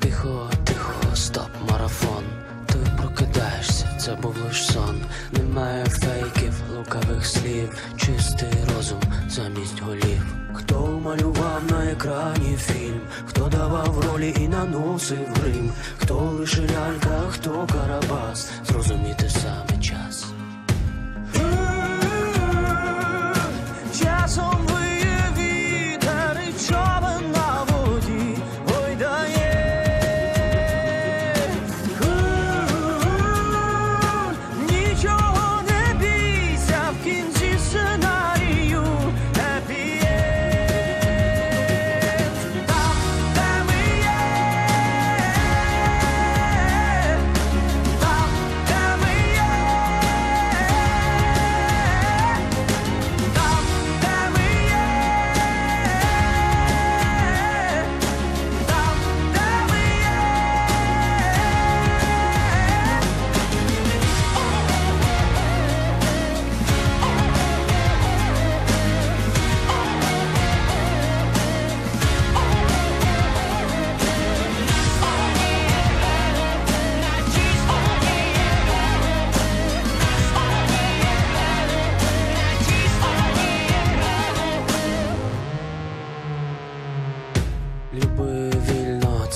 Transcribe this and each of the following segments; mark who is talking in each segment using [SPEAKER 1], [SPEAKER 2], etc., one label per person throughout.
[SPEAKER 1] Тихо, тихо, стоп, марафон. Ти прокидаєшся, це був лиш сон. Немає фейків, лукавих слів, чистий розум замість голів. Хто малював на екрані фільм, хто давав ролі і наносив грим, хто лише лялька, хто карабас, зрозуміти joy.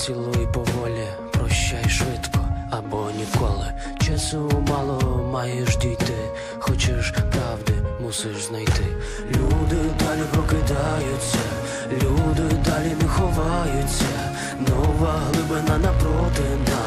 [SPEAKER 1] Цілуй поволі, прощай швидко або ніколи. Часу мало маєш дійти, хочеш правди, мусиш знайти. Люди далі прокидаються, люди далі не ховаються. Нова глибина напроти нас.